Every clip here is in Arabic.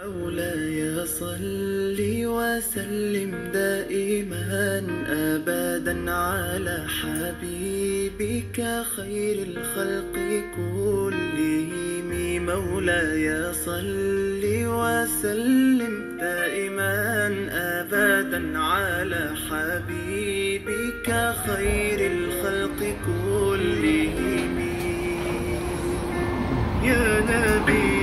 مولاي صل وسلم دائما ابدا على حبيبك خير الخلق كلهم. مولاي صل وسلم دائما ابدا على حبيبك خير الخلق كلهم. يا نبي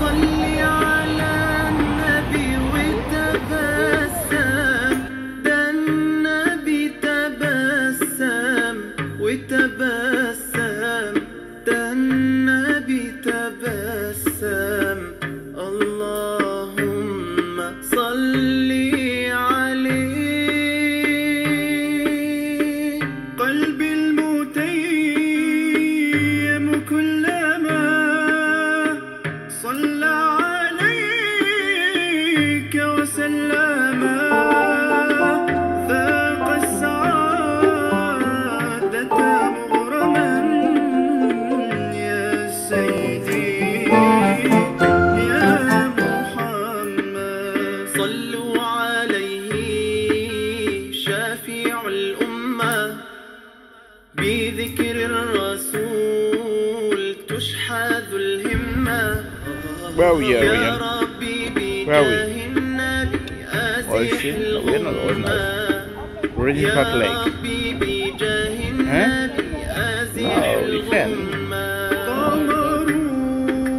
صل على النبي وتبسم. قلبي المتيم كلما صلى عليك وسلم ذاق السعادة مغرما يا سيدي يا محمد. صلوا عليه شافع الأمة. بذكر الرسول تشحذ الهمة Where are we, يا Arian? ربي Where are we? بجاه النبي أزح Ocean? No, we're not on الغمة We're in يا Park Lake. ربي بجاه Huh? النبي أزح No, we can't. الغمة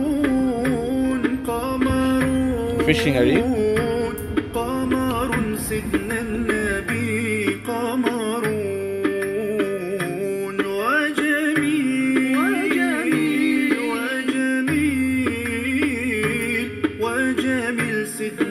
قمرون قمرون Fishing, are you? الجميل سيدنا.